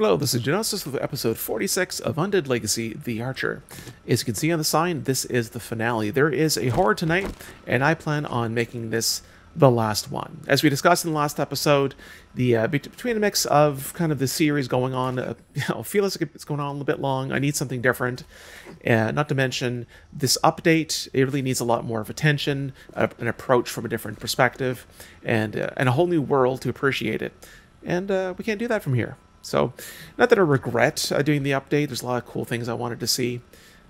Hello, this is Genosis with episode 46 of Undead Legacy The Archer. As you can see on the sign, this is the finale. There is a horror tonight, and I plan on making this the last one. As we discussed in the last episode, the uh, between a mix of kind of the series going on, uh, you know, like it's going on a little bit long. I need something different, and not to mention this update. It really needs a lot more of attention, uh, an approach from a different perspective, and uh, and a whole new world to appreciate it. And uh, we can't do that from here. So, not that I regret uh, doing the update. There's a lot of cool things I wanted to see.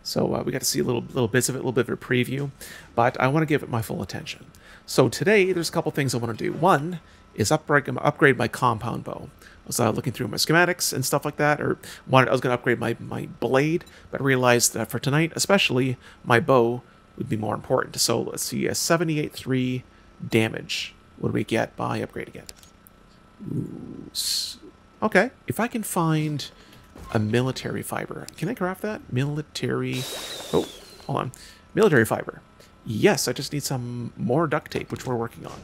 So uh, we got to see a little little bits of it, a little bit of a preview, but I want to give it my full attention. So today, there's a couple things I want to do. One is upgrade, upgrade my compound bow. I was uh, looking through my schematics and stuff like that, or wanted I was going to upgrade my, my blade, but realized that for tonight, especially, my bow would be more important. So let's see, a 78.3 damage. What do we get by upgrading it? Ooh, okay, if I can find a military fiber, can I craft that? Military, oh, hold on, military fiber. Yes, I just need some more duct tape, which we're working on.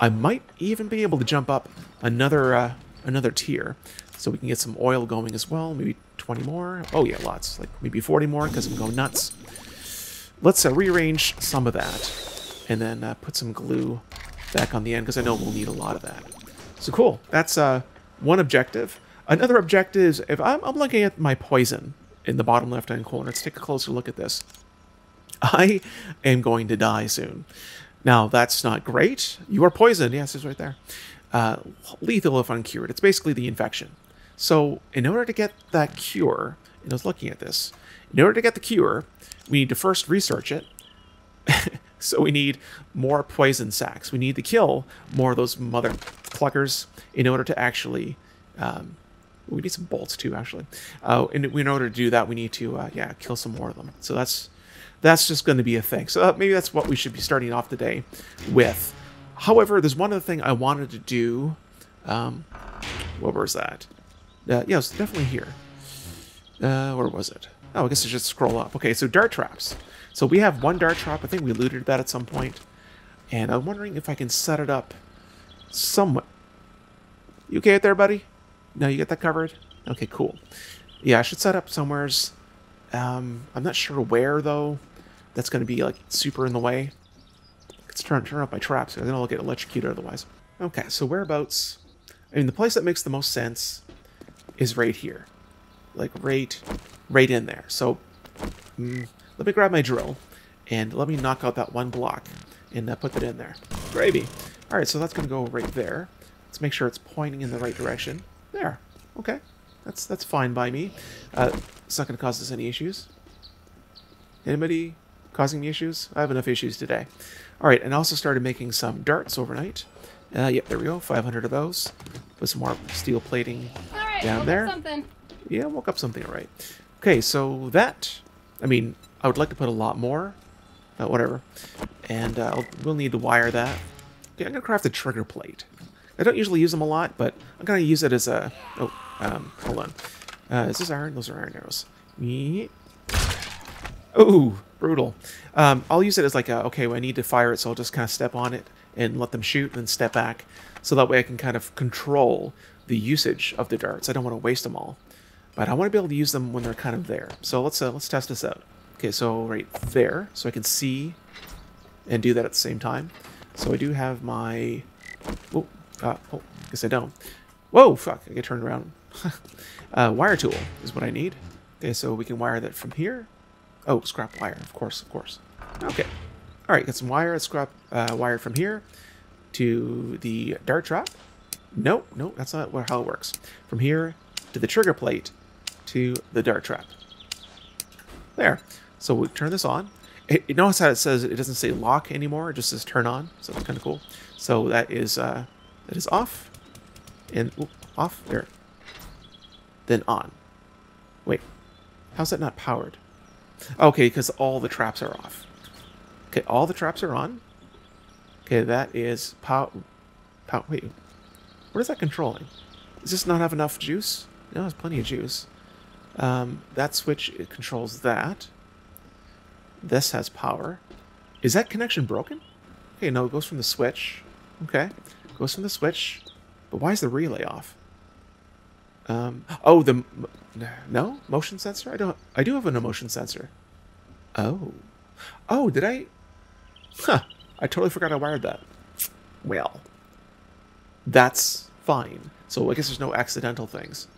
I might even be able to jump up another uh, another tier, so we can get some oil going as well. Maybe 20 more. Oh yeah, lots. Like maybe 40 more because I'm going nuts. Let's uh, rearrange some of that, and then uh, put some glue back on the end because I know we'll need a lot of that. So cool. That's uh, one objective. Another objective is if I'm, I'm looking at my poison in the bottom left-hand corner. Let's take a closer look at this. I am going to die soon. Now, that's not great. You are poisoned. Yes, it's right there. Uh, lethal if uncured. It's basically the infection. So, in order to get that cure, and I was looking at this, in order to get the cure, we need to first research it. so, we need more poison sacs. We need to kill more of those mother cluckers in order to actually. Um, we need some bolts too, actually. Uh, in, in order to do that, we need to, uh, yeah, kill some more of them. So that's that's just going to be a thing. So maybe that's what we should be starting off the day with. However, there's one other thing I wanted to do. Um, what was that? Uh, yeah, it's definitely here. Uh, where was it? Oh, I guess I should scroll up. Okay, so dart traps. So we have one dart trap. I think we looted that at some point. And I'm wondering if I can set it up somewhat. You okay out there, buddy? No, you get that covered? Okay, cool. Yeah, I should set up somewheres. Um, I'm not sure where, though that's going to be like super in the way. Let's turn, turn off my traps, then I'll get electrocuted otherwise. Okay, so whereabouts... I mean, the place that makes the most sense is right here. Like, right, right in there. So, mm, let me grab my drill, and let me knock out that one block, and uh, put that in there. Gravy. Alright, so that's going to go right there. Let's make sure it's pointing in the right direction. There. Okay. That's that's fine by me. Uh, it's not going to cause us any issues. Anybody causing me issues? I have enough issues today. All right, and I also started making some darts overnight. Uh, yep, there we go. 500 of those. Put some more steel plating right, down there. Yeah, woke up something all right. Okay, so that, I mean, I would like to put a lot more, but whatever. And uh, we'll need to wire that. Okay, I'm going to craft a trigger plate. I don't usually use them a lot, but I'm going to use it as a... Oh, um, hold on. Uh, is this iron? Those are iron arrows. Oh, brutal. Um, I'll use it as like a, okay, well, I need to fire it, so I'll just kind of step on it and let them shoot and then step back. So that way I can kind of control the usage of the darts. I don't want to waste them all. But I want to be able to use them when they're kind of there. So let's uh, let's test this out. Okay, so right there, so I can see and do that at the same time. So I do have my... Oh, uh, oh, I guess I don't. Whoa, fuck, I get turned around. uh, wire tool is what I need. Okay, so we can wire that from here Oh, scrap wire, of course, of course. Okay. All right, got some wire. Scrap uh, wire from here to the dart trap. Nope, nope, that's not how it works. From here to the trigger plate to the dart trap. There. So we turn this on. It, you notice how it says it doesn't say lock anymore. It just says turn on. So that's kind of cool. So that is uh, that is off and off there. Then on. Wait, how's that not powered? Okay, because all the traps are off. Okay, all the traps are on. Okay, that is pow... pow wait, what is that controlling? Does this not have enough juice? No, there's plenty of juice. Um, that switch it controls that. This has power. Is that connection broken? Okay, no, it goes from the switch. Okay, goes from the switch. But why is the relay off? Um, oh, the no motion sensor. I don't. I do have an emotion sensor. Oh, oh, did I? Huh. I totally forgot I wired that. Well, that's fine. So I guess there's no accidental things.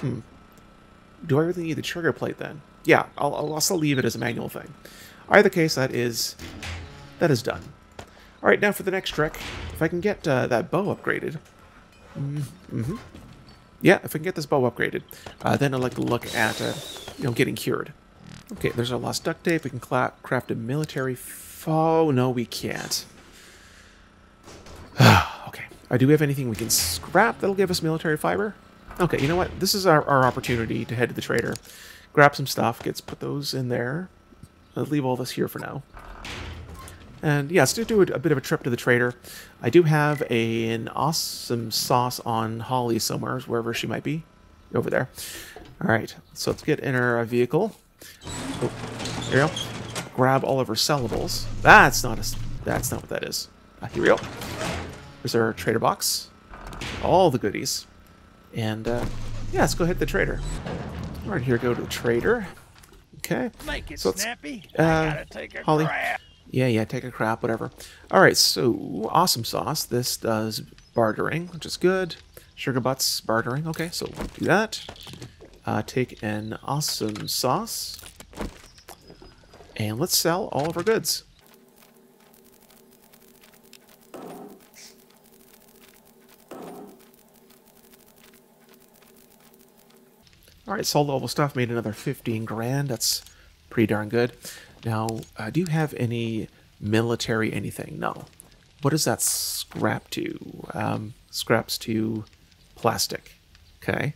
Hmm. Do I really need the trigger plate then? Yeah, I'll, I'll also leave it as a manual thing. Either case, that is that is done. All right, now for the next trick. If I can get uh, that bow upgraded. Mm -hmm. Yeah, if I can get this bow upgraded, uh, then I'd like to look at, uh, you know, getting cured. Okay, there's our lost duct tape. We can craft a military... Oh, no, we can't. okay. I do we have anything we can scrap that'll give us military fiber? Okay, you know what? This is our, our opportunity to head to the trader. Grab some stuff, gets put those in there. I'll leave all this here for now. And yes, to do a, a, bit of a trip to the trader. I do have a, an awesome sauce on Holly somewhere, wherever she might be. Over there. Alright, so let's get in our vehicle. Oh, here we go. Grab all of her sellables. That's not a, that's not what that is. Ah, here we go. There's our trader box. All the goodies. And uh, yeah, let's go hit the trader. All right, here go to the trader. Okay. Make it so snappy. Uh, I gotta take a Holly. Crap. Yeah, yeah, take a crap, whatever. All right, so awesome sauce. This does bartering, which is good. Sugar butts bartering. Okay, so we'll do that. Uh, take an awesome sauce. And let's sell all of our goods. All right, sold all the stuff, made another 15 grand. That's pretty darn good. Now, uh, do you have any military anything? No. What does that scrap to? Um, scraps to plastic. Okay.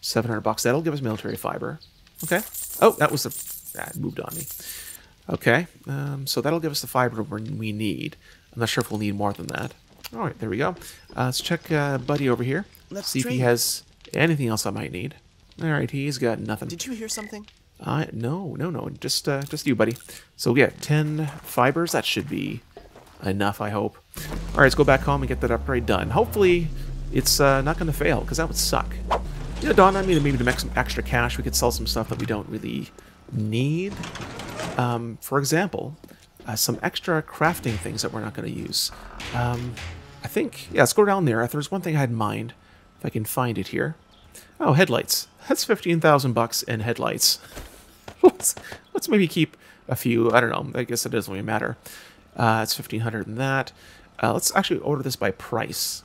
700 bucks. That'll give us military fiber. Okay. Oh, that was a... That moved on me. Okay. Um, so that'll give us the fiber we need. I'm not sure if we'll need more than that. All right, there we go. Uh, let's check uh, Buddy over here. Let's see if he has anything else I might need. All right, he's got nothing. Did you hear something? Uh, no, no, no. Just, uh, just you, buddy. So we got 10 fibers. That should be enough, I hope. All right, let's go back home and get that upgrade done. Hopefully, it's uh, not going to fail, because that would suck. You know, Dawn, I mean, maybe to make some extra cash, we could sell some stuff that we don't really need. Um, for example, uh, some extra crafting things that we're not going to use. Um, I think, yeah, let's go down there. If there's one thing I had in mind, if I can find it here. Oh, headlights. That's 15,000 bucks in headlights let's, let's maybe keep a few. I don't know. I guess it doesn't really matter. Uh, it's 1500 in that. Uh, let's actually order this by price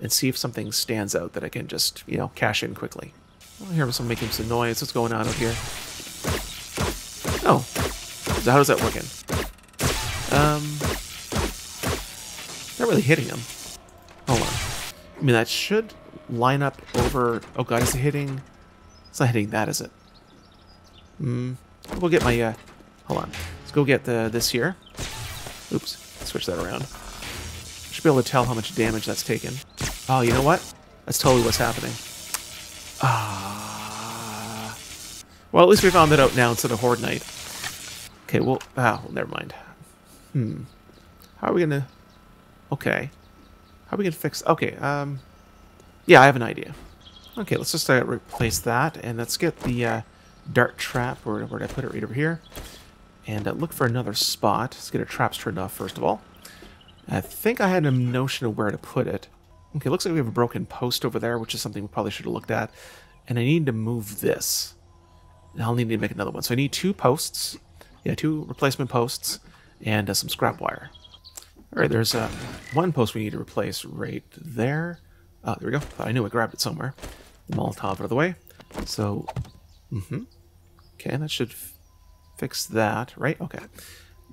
and see if something stands out that I can just, you know, cash in quickly. I hear some making some noise. What's going on out here? Oh. So how does that work in? Um, not really hitting him. Hold on. I mean, that should line up over... Oh god, is it hitting... It's not hitting that, is it? Hmm. Go get my, uh, hold on. Let's go get the, this here. Oops. Switch that around. Should be able to tell how much damage that's taken. Oh, you know what? That's totally what's happening. Ah. Well, at least we found that out now instead of Horde Night. Okay, well, oh, never mind. Hmm. How are we gonna... Okay. How are we gonna fix... Okay, um... Yeah, I have an idea. Okay, let's just uh, replace that, and let's get the, uh, dart trap. Where, where did I put it? Right over here. And uh, look for another spot. Let's get our traps turned off first of all. I think I had a notion of where to put it. Okay, looks like we have a broken post over there, which is something we probably should have looked at. And I need to move this. I'll need to make another one. So I need two posts. Yeah, two replacement posts and uh, some scrap wire. All right, there's uh, one post we need to replace right there. Oh, there we go. Thought I knew I grabbed it somewhere. Molotov out of the way. So, mm-hmm. Okay, that should fix that, right? Okay.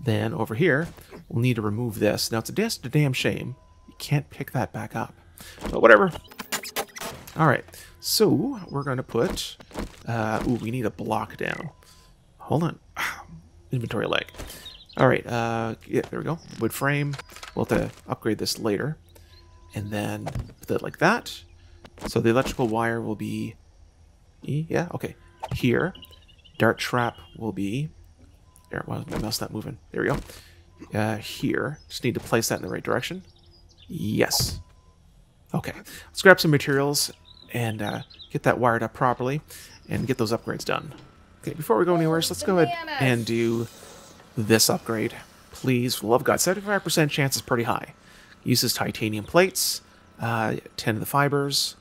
Then over here, we'll need to remove this. Now, it's a, damn shame. You can't pick that back up. But whatever. All right. So, we're going to put... Uh, ooh, we need a block down. Hold on. Inventory lag. All right. Uh, yeah, there we go. Wood frame. We'll have to upgrade this later. And then put it like that. So the electrical wire will be... Yeah, okay. Here. Dart trap will be... There, why is my mouse not moving? There we go. Uh, here. Just need to place that in the right direction. Yes. Okay. Let's grab some materials and uh, get that wired up properly and get those upgrades done. Okay, before we go anywhere, let's go ahead and do this upgrade. Please, love God, 75% chance is pretty high. Uses titanium plates, uh, 10 of the fibers.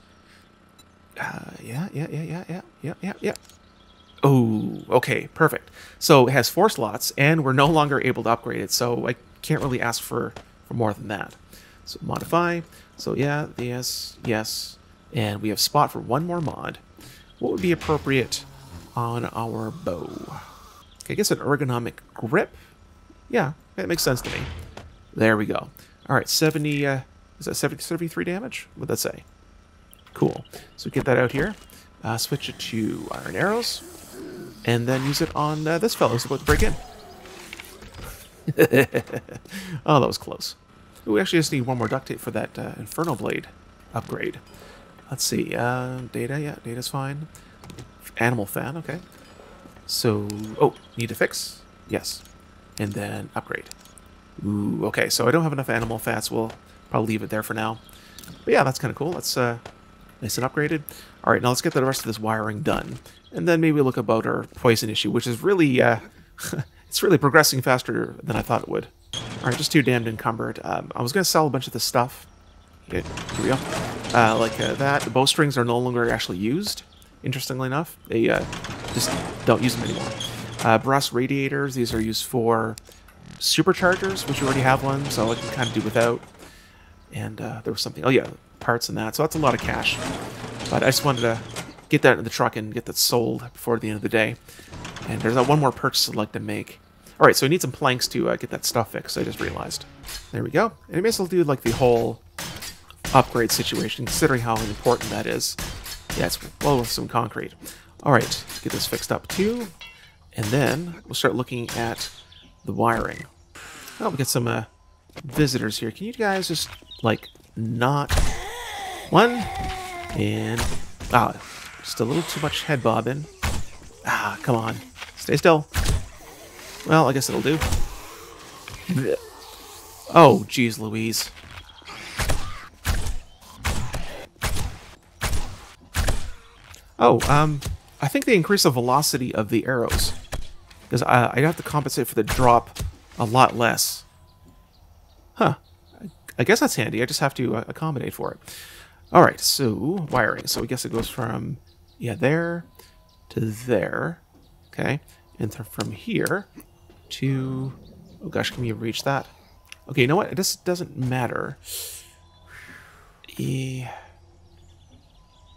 Uh, yeah, yeah, yeah, yeah, yeah, yeah, yeah, yeah. Oh, okay, perfect. So it has four slots, and we're no longer able to upgrade it, so I can't really ask for, for more than that. So modify. So yeah, yes, yes. And we have spot for one more mod. What would be appropriate on our bow? Okay, I guess an ergonomic grip. Yeah, that makes sense to me. There we go. All right, 70, uh, is that 70, 73 damage? What'd that say? Cool. So we get that out here. Uh, switch it to iron arrows. And then use it on uh, this fellow who's about to break in. oh, that was close. Ooh, we actually just need one more duct tape for that uh, Inferno Blade upgrade. Let's see. Uh, data, yeah, data's fine. Animal fan, okay. So, oh, need to fix? Yes. And then upgrade. Ooh, okay, so I don't have enough animal fats. We'll probably leave it there for now. But yeah, that's kind of cool. That's uh, nice and upgraded. All right, now let's get the rest of this wiring done. And then maybe look about our poison issue, which is really, uh, it's really progressing faster than I thought it would. All right, just too damned encumbered. Um, I was going to sell a bunch of this stuff. Okay, here we go. Uh, like uh, that. The bowstrings are no longer actually used, interestingly enough. They uh, just don't use them anymore. Uh, brass radiators, these are used for superchargers, which you already have one, so I can kind of do without. And uh, there was something, oh yeah, parts and that, so that's a lot of cash. But I just wanted to get that in the truck and get that sold before the end of the day. And there's that one more purchase I'd like to make. Alright, so we need some planks to uh, get that stuff fixed, I just realized. There we go. And I may as well do like the whole upgrade situation, considering how important that is. Yeah, it's well with some concrete. Alright, get this fixed up too. And then we'll start looking at the wiring. Oh, we got some uh, visitors here. Can you guys just, like, not... One, and... Ah, just a little too much head bobbing. Ah, come on. Stay still. Well, I guess it'll do. Oh, geez Louise. Oh, um, I think they increase the velocity of the arrows. Because I, I have to compensate for the drop a lot less. Huh. I guess that's handy. I just have to uh, accommodate for it. All right, so wiring. So I guess it goes from, yeah, there to there. Okay. And from here to... Oh gosh, can we reach that? Okay, you know what? It just doesn't matter. E...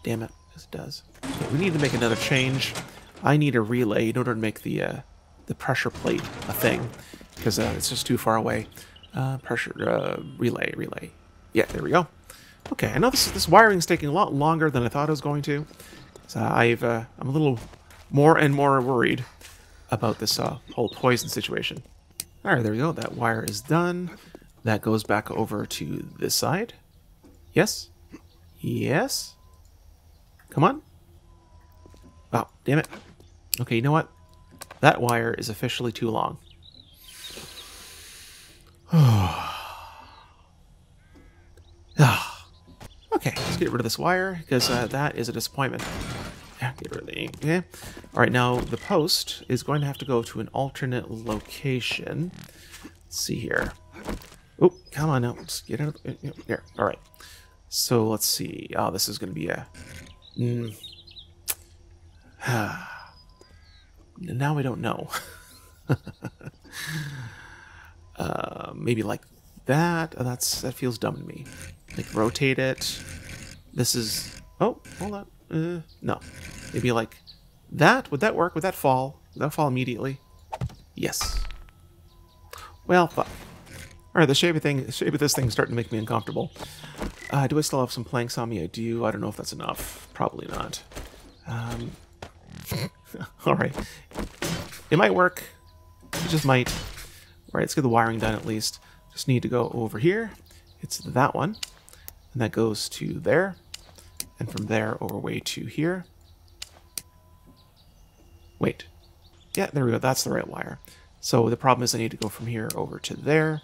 Damn it. It does. Okay, we need to make another change. I need a relay in order to make the uh, the pressure plate a thing, because uh, it's just too far away. Uh, pressure uh, relay, relay. Yeah, there we go. Okay, I know this this wiring is taking a lot longer than I thought it was going to. So I've uh, I'm a little more and more worried about this uh, whole poison situation. All right, there we go. That wire is done. That goes back over to this side. Yes? Yes? Come on. Oh, damn it. Okay, you know what? That wire is officially too long. okay, let's get rid of this wire, because uh, that is a disappointment. Yeah, get rid of the ink. Okay. All right, now the post is going to have to go to an alternate location. Let's see here. Oh, come on now. Let's get out of there. All right. So let's see. Oh, this is going to be a... Mm. now I don't know. uh, maybe like that. Oh, that's That feels dumb to me. Like rotate it. This is... Oh, hold on. Uh, no. Maybe like that? Would that work? Would that fall? Would that fall immediately? Yes. Well, fuck. Alright, the shape of, thing, shape of this thing is starting to make me uncomfortable. Uh, do I still have some planks on me? I do. I don't know if that's enough. Probably not. Um, Alright. It might work. It just might. Alright, let's get the wiring done at least. Just need to go over here. It's that one. And that goes to there and from there over way to here. Wait. Yeah, there we go. That's the right wire. So the problem is I need to go from here over to there,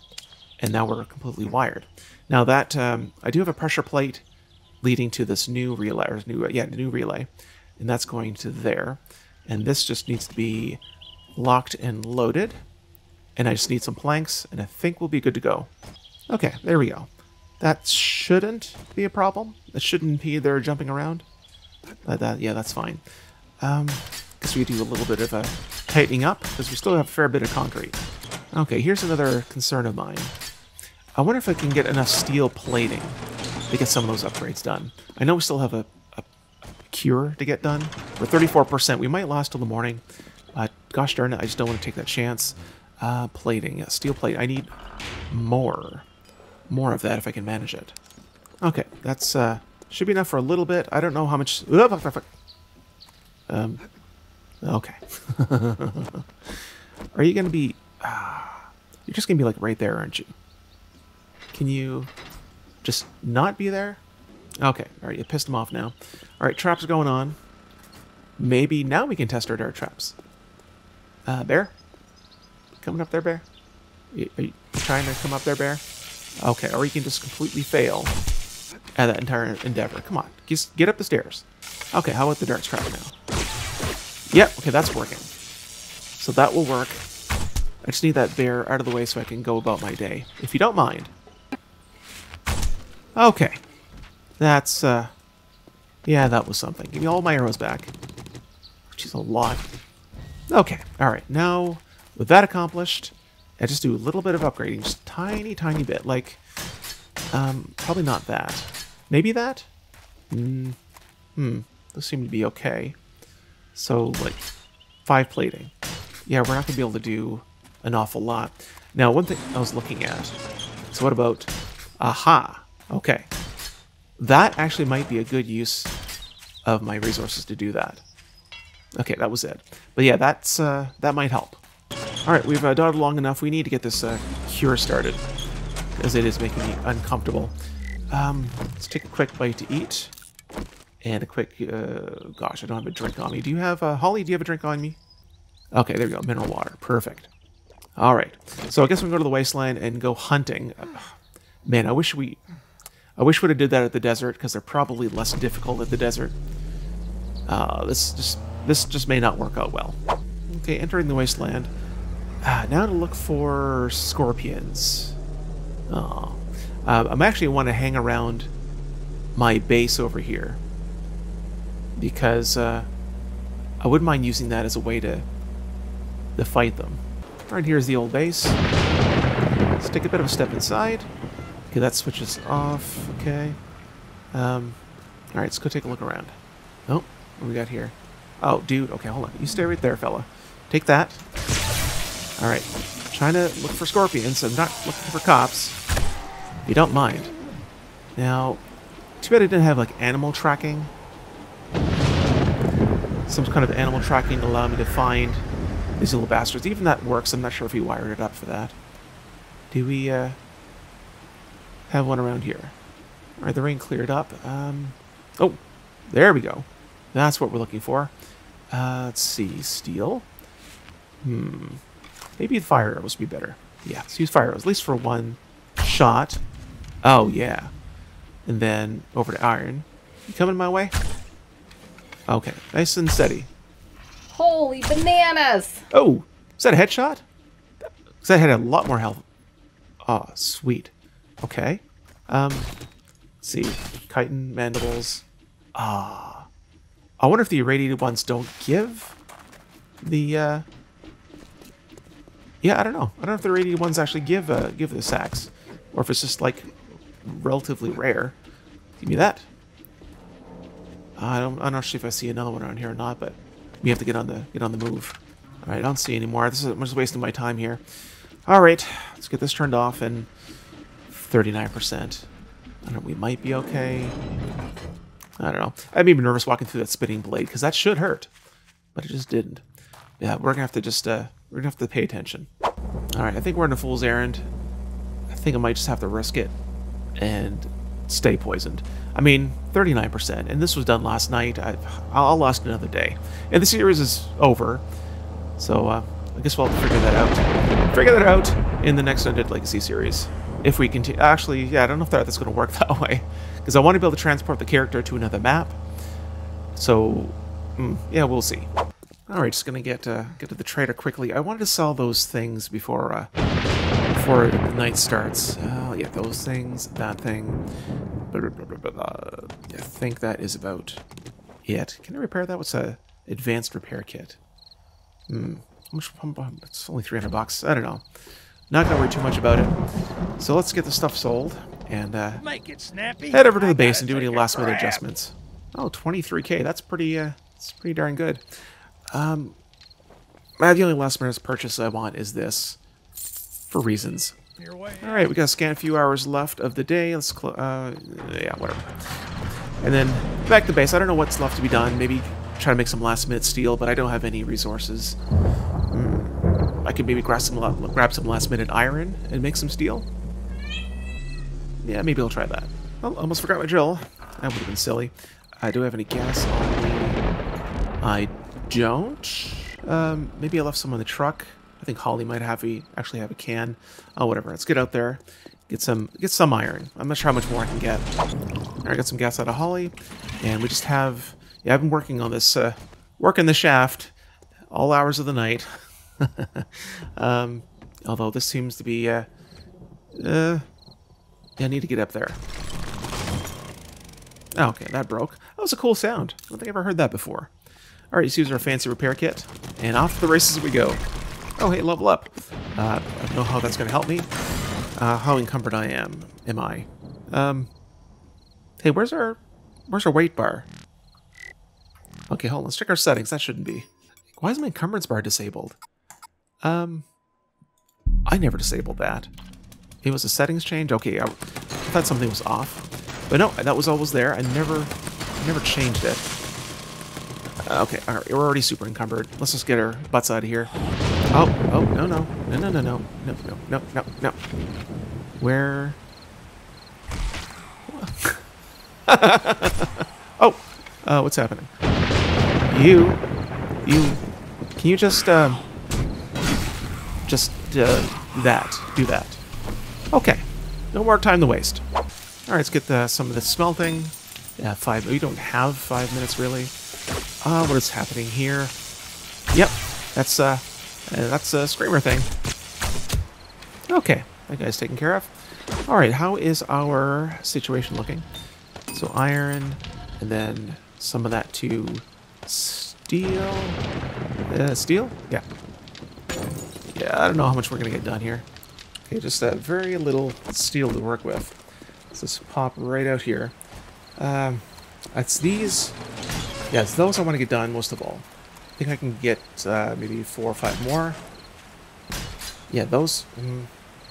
and now we're completely wired. Now that, um, I do have a pressure plate leading to this new relay, or new, yeah, new relay. And that's going to there. And this just needs to be locked and loaded. And I just need some planks, and I think we'll be good to go. Okay, there we go. That shouldn't be a problem. It shouldn't be there jumping around. Like that, yeah, that's fine. Um, we do a little bit of a tightening up, because we still have a fair bit of concrete. Okay, here's another concern of mine. I wonder if I can get enough steel plating to get some of those upgrades done. I know we still have a cure to get done. We're 34%. We might last till the morning. Uh, gosh darn it, I just don't want to take that chance. Uh, plating, steel plate. I need more. More of that if I can manage it. Okay, that's uh, should be enough for a little bit. I don't know how much... Um, okay. Are you going to be... Uh, you're just going to be like right there, aren't you? Can you just not be there? Okay, alright, you pissed them off now. Alright, traps going on. Maybe now we can test our dart traps. Uh, bear? Coming up there, bear? Are you trying to come up there, bear? Okay, or you can just completely fail at that entire endeavor. Come on, just get up the stairs. Okay, how about the darts trap now? Yep, okay, that's working. So that will work. I just need that bear out of the way so I can go about my day. If you don't mind. Okay. That's, uh... Yeah, that was something. Give me all my arrows back. Which is a lot. Okay, alright. Now, with that accomplished, I just do a little bit of upgrading. Just tiny, tiny bit. Like, um, probably not that. Maybe that? Mm, hmm. Those seem to be okay. So, like, five plating. Yeah, we're not going to be able to do an awful lot. Now, one thing I was looking at. So what about... Aha! Okay. That actually might be a good use of my resources to do that. Okay, that was it. But yeah, that's uh, that might help. All right, we've uh, dotted long enough. We need to get this uh, cure started, as it is making me uncomfortable. Um, let's take a quick bite to eat, and a quick. Uh, gosh, I don't have a drink on me. Do you have uh, Holly? Do you have a drink on me? Okay, there we go. Mineral water. Perfect. All right. So I guess we can go to the wasteland and go hunting. man, I wish we, I wish would have did that at the desert because they're probably less difficult at the desert. Uh, this just this just may not work out well. Okay, entering the wasteland. Uh, now to look for scorpions. Oh, uh, I'm actually want to hang around my base over here because uh, I wouldn't mind using that as a way to to fight them. Right here's the old base. Let's take a bit of a step inside. Okay, that switches off. Okay. Um, Alright, let's go take a look around. Oh, what we got here? Oh, dude. Okay, hold on. You stay right there, fella. Take that. Alright. Trying to look for scorpions. I'm not looking for cops. If you don't mind. Now, too bad I didn't have, like, animal tracking. Some kind of animal tracking to allow me to find these little bastards. Even that works. I'm not sure if he wired it up for that. Do we uh, have one around here? All right, the rain cleared up. Um, oh, there we go. That's what we're looking for. Uh, let's see, steel. Hmm. Maybe the fire arrows would be better. Yeah, let's use fire arrows, at least for one shot. Oh, yeah. And then over to iron. You coming my way? Okay, nice and steady. Holy bananas! Oh, is that a headshot? Because that had a lot more health. Oh, sweet. Okay. Um, see. Chitin, mandibles. Ah. I wonder if the irradiated ones don't give the, uh... Yeah, I don't know. I don't know if the irradiated ones actually give, uh, give the sacks. Or if it's just, like, relatively rare. Give me that. I don't, I'm not sure if I see another one around here or not, but we have to get on the get on the move. All right, I don't see anymore. This is I'm just wasting my time here. All right, let's get this turned off and 39%. I don't know, we might be okay. I don't know. I'm even nervous walking through that spinning blade because that should hurt, but it just didn't. Yeah, we're gonna have to just uh, we're gonna have to pay attention. All right, I think we're in a fool's errand. I think I might just have to risk it and stay poisoned. I mean, 39%, and this was done last night. I, will last another day. And the series is over, so uh, I guess we'll have to figure that out. Figure that out in the next Undead Legacy series. If we continue. Actually, yeah, I don't know if that's going to work that way. Because I want to be able to transport the character to another map. So, mm, yeah, we'll see. Alright, just going to get uh, get to the trader quickly. I wanted to sell those things before uh, before the night starts. Uh, yeah, those things, that thing. I think that is about it. Can I repair that? What's a advanced repair kit? Hmm. It's only 300 bucks. I don't know. Not gonna worry too much about it. So let's get the stuff sold and uh, Make it snappy. head over to the base and do any last minute adjustments. Oh, 23k. That's pretty. Uh, that's pretty darn good. Um, the only last minute purchase I want is this, for reasons. All right, we got to scan a few hours left of the day. Let's cl- uh, yeah, whatever. And then back to base. I don't know what's left to be done. Maybe try to make some last minute steel, but I don't have any resources. I could maybe grab some grab some last minute iron and make some steel. Yeah, maybe I'll try that. Oh, almost forgot my drill. That would have been silly. I do have any gas on me. I don't. Um, maybe I left some on the truck. I think Holly might have a actually have a can. Oh, whatever. Let's get out there, get some get some iron. I'm not sure how much more I can get. Right, I got some gas out of Holly, and we just have. Yeah, I've been working on this, uh, working the shaft, all hours of the night. um, although this seems to be, uh, uh, yeah, I need to get up there. Oh, okay, that broke. That was a cool sound. I don't think I've ever heard that before. All right, let's use our fancy repair kit, and off to the races we go. Oh, hey, level up. Uh, I don't know how that's going to help me. Uh, how encumbered I am, am I? Um, hey, where's our, where's our weight bar? Okay, hold on. Let's check our settings. That shouldn't be. Why is my encumbrance bar disabled? Um, I never disabled that. It was a settings change. Okay, I, I thought something was off, but no, that was always there. I never, never changed it. Uh, okay, all right, we're already super encumbered. Let's just get our butts out of here. Oh, oh, no, no, no, no, no, no, no, no, no, no, no. Where? oh, uh, what's happening? You, you, can you just, um, just, uh, that, do that. Okay, no more time to waste. All right, let's get the, some of the smelting. Yeah, five, we don't have five minutes really. Uh, what is happening here? Yep, that's, uh, uh, that's a screamer thing. Okay, that guy's taken care of. All right, how is our situation looking? So iron, and then some of that to steel. Uh, steel? Yeah. Yeah, I don't know how much we're gonna get done here. Okay, just uh, very little steel to work with. Let's just pop right out here. Um, it's these. Yeah, it's those I want to get done most of all. I think I can get uh, maybe four or five more. Yeah, those. Mm,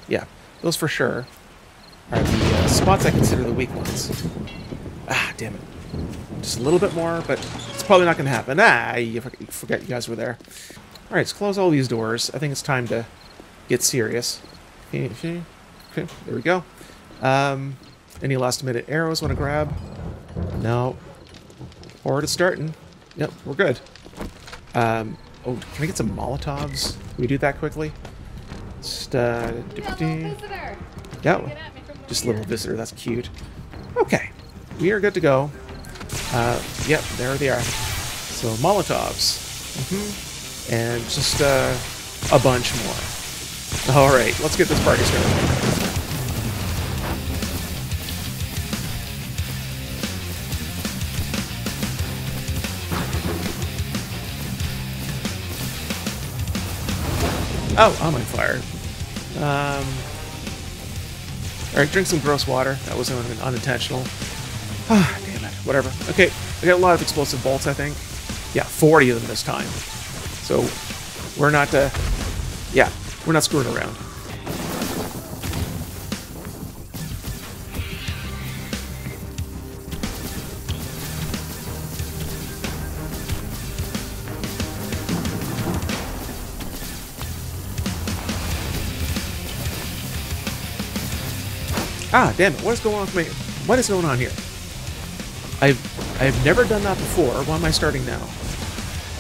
yeah, those for sure are the uh, spots I consider the weak ones. Ah, damn it. Just a little bit more, but it's probably not going to happen. Ah, you forget you guys were there. All right, let's close all these doors. I think it's time to get serious. Okay, okay, okay, there we go. Um, any last minute arrows want to grab? No. Horde is starting. Yep, we're good. Um, oh, can I get some Molotovs? Can we do that quickly? Just, uh, Yeah, little visitor. yeah, Get at me just a little visitor. That's cute. Okay, we are good to go. Uh, yep, there they are. So Molotovs, hmm and just uh, a bunch more. All right, let's get this party started. Oh, I'm on fire. Um, all right, drink some gross water. That was un- unintentional. Ah, damn it. Whatever. Okay, I got a lot of explosive bolts, I think. Yeah, 40 of them this time. So, we're not, uh, yeah, we're not screwing around. Ah, damn it! What is going on with me? What is going on here? I've I've never done that before. Why am I starting now?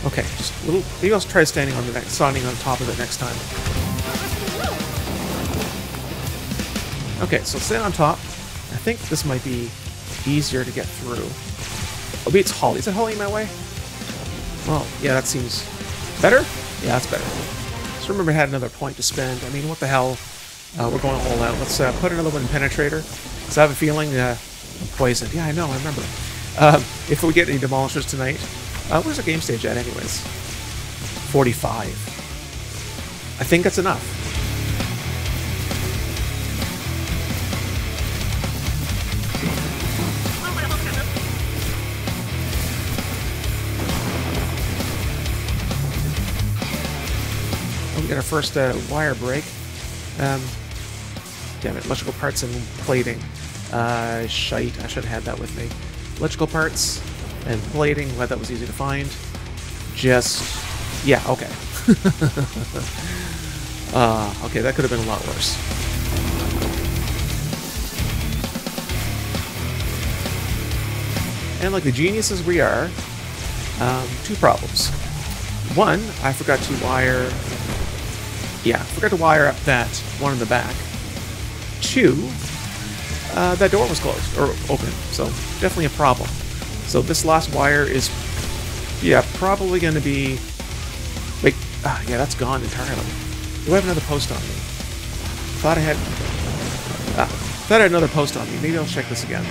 Okay, just a little. Maybe I'll try standing on the next, standing on top of it next time. Okay, so stand on top. I think this might be easier to get through. Oh, it's Holly. Is it Holly in my way? Well, yeah, that seems better. Yeah, that's better. Just remember, I had another point to spend. I mean, what the hell? Uh, we're going all out. Let's uh, put another one in Penetrator. Because I have a feeling uh, poisoned. Yeah, I know, I remember. Um, if we get any demolishers tonight, uh, where's the game stage at, anyways? 45. I think that's enough. Oh, we got our first uh, wire break. Um, damn it, electrical parts and plating. Uh, shite, I should have had that with me. Electrical parts and plating, glad that was easy to find. Just, yeah, okay. uh, okay, that could have been a lot worse. And like the geniuses we are, um, two problems. One, I forgot to wire yeah, forgot to wire up that one in the back. Two, uh, that door was closed, or open, so definitely a problem. So this last wire is, yeah, probably going to be... Wait, ah, yeah, that's gone entirely. Do I have another post on me? Thought I had... Ah, thought I had another post on me. Maybe I'll check this again.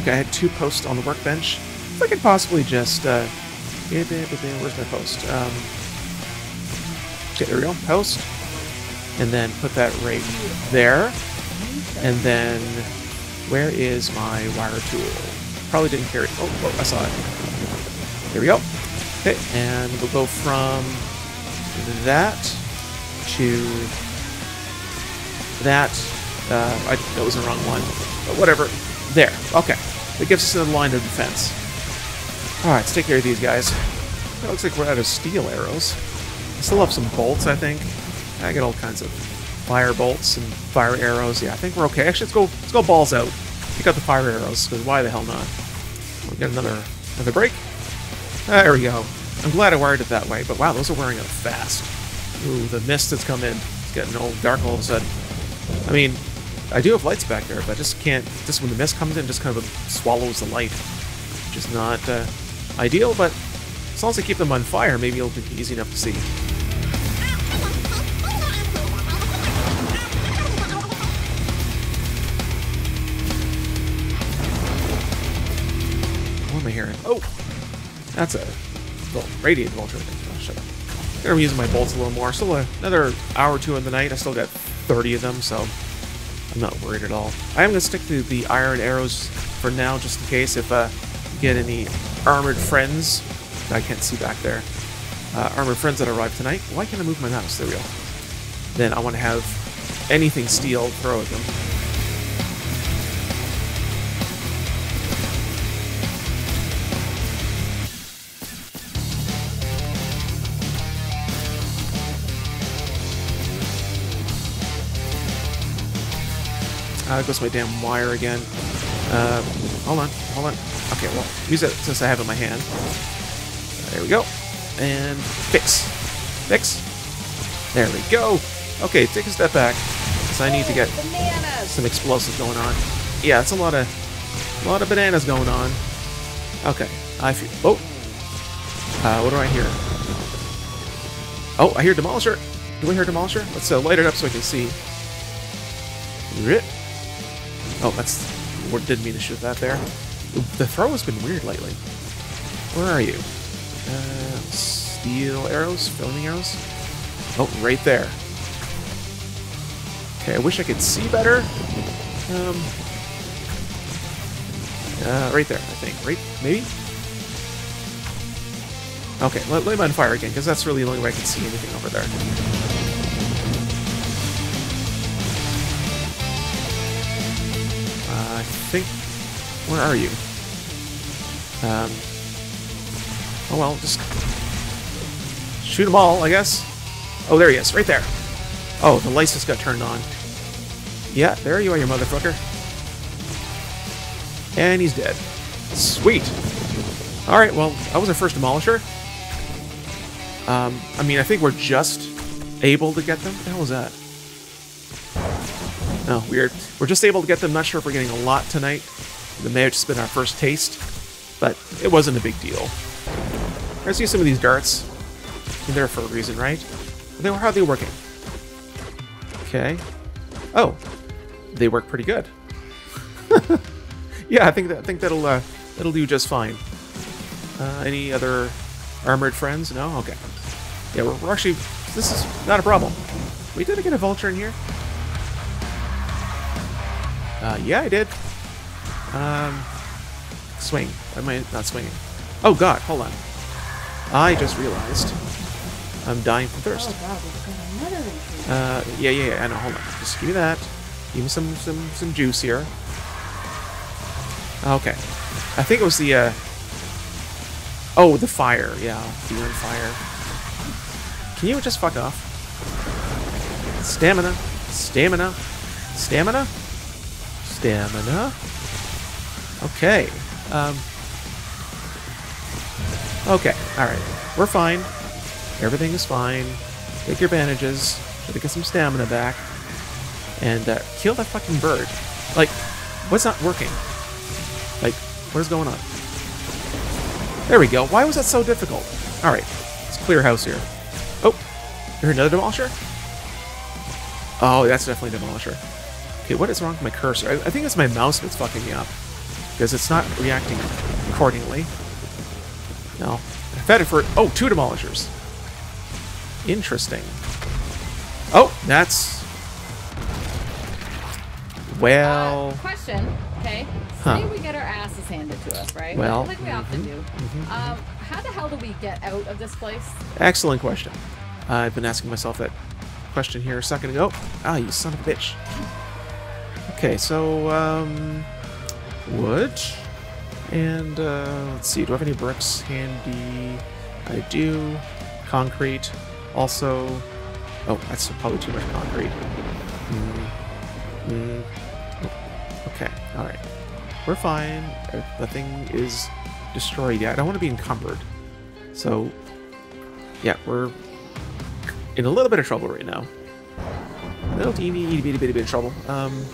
Okay, I had two posts on the workbench. I could possibly just, uh, where's my post? Um, okay, there we go, post. And then put that right there. And then, where is my wire tool? Probably didn't carry, oh, oh I saw it. There we go. Okay, and we'll go from that to that. Uh, I, that was the wrong one, but whatever. There, okay. That gives us a line of defense. Alright, let's take care of these guys. It looks like we're out of steel arrows. I still have some bolts, I think. I get all kinds of fire bolts and fire arrows. Yeah, I think we're okay. Actually, let's go let's go balls out. Pick up the fire arrows, because why the hell not? We'll get another another break. There we go. I'm glad I wired it that way, but wow, those are wearing out fast. Ooh, the mist has come in. It's getting all dark all of a sudden. I mean, I do have lights back there, but I just can't. Just when the mist comes in, just kind of swallows the light, which is not uh, ideal. But as long as I keep them on fire, maybe it'll be easy enough to see. That's a little radiant vulture. Oh, shut up. I'm using my bolts a little more. Still another hour or two in the night. I still got 30 of them, so I'm not worried at all. I am to stick to the iron arrows for now, just in case if uh, get any armored friends. I can't see back there. Uh, armored friends that arrive tonight. Why can't I move my mouse? There we go. Then I want to have anything steel throw at them. Uh, goes my damn wire again. Uh, hold on, hold on. Okay, well, use it since I have it in my hand. There we go. And fix. Fix. There we go. Okay, take a step back. Because I need to get some explosives going on. Yeah, it's a lot of a lot of bananas going on. Okay, I feel. Oh, uh, what do I hear? Oh, I hear demolisher. Do I hear demolisher? Let's uh, light it up so I can see. Rip. Oh, that's. Didn't mean to shoot that there. The throw has been weird lately. Where are you? Uh, steel arrows, flaming arrows. Oh, right there. Okay, I wish I could see better. Um, uh, right there, I think. Right? Maybe? Okay, let, let on fire again, because that's really the only way I can see anything over there. Think... Where are you? Um... Oh well, just... Shoot them all, I guess. Oh, there he is, right there. Oh, the lights just got turned on. Yeah, there you are, you motherfucker. And he's dead. Sweet. All right, well, that was our first demolisher. Um, I mean, I think we're just able to get them. What the hell was that? Oh, weird. We're just able to get them. Not sure if we're getting a lot tonight. It may have just been our first taste, but it wasn't a big deal. I see some of these darts. They're there for a reason, right? They were they working? Okay. Oh, they work pretty good. yeah, I think that I think that'll uh, that'll do just fine. Uh, any other armored friends? No. Okay. Yeah, we're, we're actually. This is not a problem. We did get a vulture in here. Uh, yeah, I did. Um, swing. Why am I not swinging? Oh God, hold on. I just realized I'm dying from thirst. Oh god, we've got another entry. Uh, yeah, yeah, yeah. I know. Hold on. Just give me that. Give me some, some, some juice here. Okay. I think it was the. Uh... Oh, the fire. Yeah, demon fire. Can you just fuck off? Stamina. Stamina. Stamina. Stamina. Okay. Um. Okay. All right. We're fine. Everything is fine. Take your bandages. To get some stamina back. And uh, kill that fucking bird. Like, what's not working? Like, what is going on? There we go. Why was that so difficult? Alright, let's clear house here. Oh, heard another demolisher? Oh, that's definitely a demolisher. Okay, what is wrong with my cursor? I, I think it's my mouse that's fucking me up. Because it's not reacting accordingly. No. I fed it for... Oh, two demolishers. Interesting. Oh, that's... Well... Uh, question. Okay. Huh. Say we get our asses handed to us, right? Well, like we often do. mhm. Um, how the hell do we get out of this place? Excellent question. I've been asking myself that question here a second ago. Ah, you son of a bitch. Okay, so, um... Wood. And, uh, let's see, do I have any bricks handy? I do. Concrete. Also... Oh, that's probably too much concrete. Mm. Mm. Okay, alright. We're fine. Nothing is destroyed yet. I don't want to be encumbered. So, yeah, we're in a little bit of trouble right now. A little teeny, itty bitty bitty bit of trouble. Um,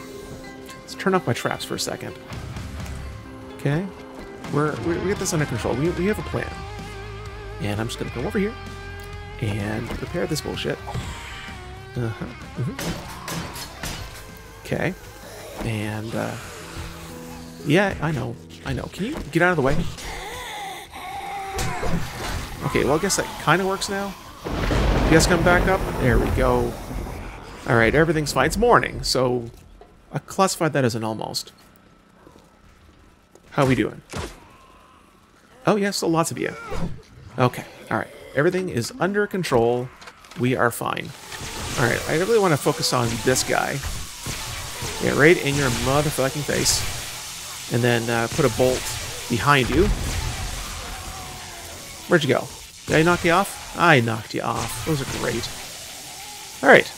let's turn off my traps for a second. Okay, we're, we we get this under control. We, we have a plan, and I'm just gonna go over here and repair this bullshit. Uh-huh. mhm. Okay, and uh, yeah, I know, I know. Can you get out of the way? Okay, well, I guess that kind of works now. You guys come back up? There we go. Alright, everything's fine. It's morning, so I classified that as an almost. How are we doing? Oh, yeah, still lots of you. Okay, alright. Everything is under control. We are fine. Alright, I really want to focus on this guy. Yeah, right in your motherfucking face. And then uh, put a bolt behind you. Where'd you go? Did I knock you off? I knocked you off. Those are great. Alright.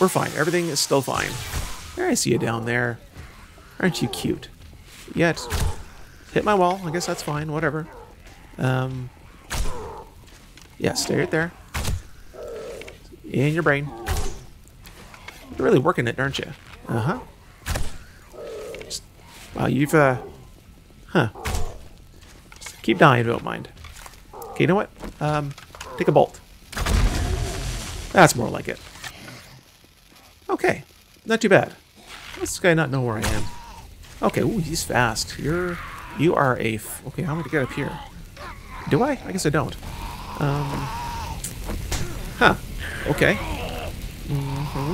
We're fine. Everything is still fine. There, I see you down there. Aren't you cute? Yet. Hit my wall. I guess that's fine. Whatever. Um. Yeah, stay right there. In your brain. You're really working it, aren't you? Uh-huh. Wow, you've, uh... Huh. Just keep dying, don't mind. Okay, you know what? Um, take a bolt. That's more like it. Okay, not too bad. This guy not know where I am? Okay, ooh, he's fast. You're, you are a. Okay, how am I to get up here? Do I? I guess I don't. Um. Huh. Okay. Mm-hmm.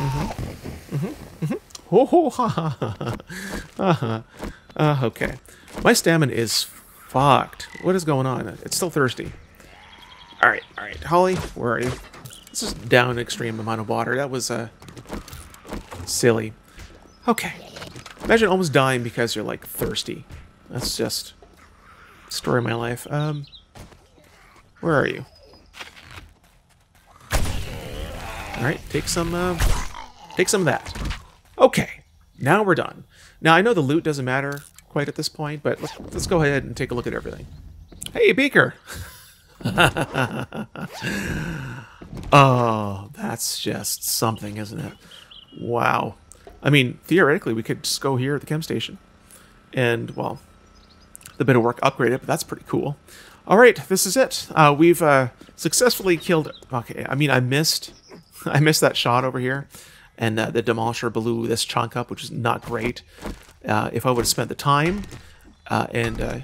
Mm-hmm. Mm-hmm. Mm-hmm. Oh, ho, ha, ha, ha, ha. Uh-huh. Uh, okay. My stamina is fucked. What is going on? It's still thirsty. Alright, alright. Holly, where are you? This is down extreme amount of water. That was, uh, silly. Okay. Imagine almost dying because you're, like, thirsty. That's just story of my life. Um, where are you? Alright, take some, uh, take some of that. Okay, now we're done. Now, I know the loot doesn't matter quite at this point, but let's, let's go ahead and take a look at everything. Hey, Beaker! oh, that's just something, isn't it? Wow. I mean, theoretically, we could just go here at the chem station. And, well, the bit of work upgrade it, but that's pretty cool. All right, this is it. Uh, we've uh, successfully killed... Okay, I mean, I missed... I missed that shot over here. And uh, the Demolisher blew this chunk up, which is not great. Uh, if I would have spent the time uh, and, uh,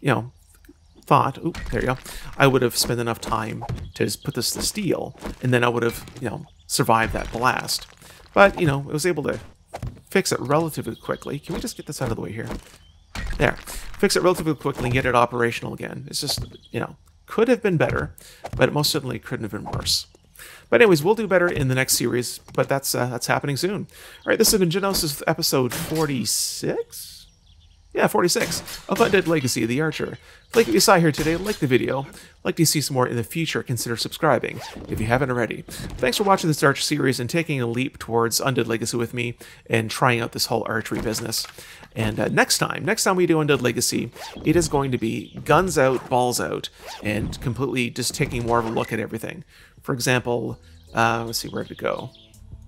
you know, thought, oop, there you go, I would have spent enough time to just put this to steel, and then I would have, you know, survived that blast. But, you know, I was able to fix it relatively quickly. Can we just get this out of the way here? There. Fix it relatively quickly and get it operational again. It's just, you know, could have been better, but it most certainly couldn't have been worse. But anyways, we'll do better in the next series, but that's uh, that's happening soon. All right, this has been Genosis episode 46? Yeah, 46 of Undead Legacy of the Archer. Like what you saw here today, like the video. Like to see some more in the future, consider subscribing if you haven't already. Thanks for watching this Archer series and taking a leap towards Undead Legacy with me and trying out this whole archery business. And uh, next time, next time we do Undead Legacy, it is going to be guns out, balls out, and completely just taking more of a look at everything. For example, uh, let's see where to go.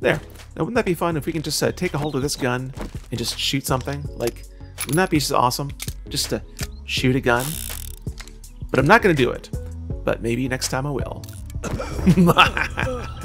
There. Now, wouldn't that be fun if we can just uh, take a hold of this gun and just shoot something? Like, wouldn't that be just awesome? Just to shoot a gun? But I'm not going to do it. But maybe next time I will.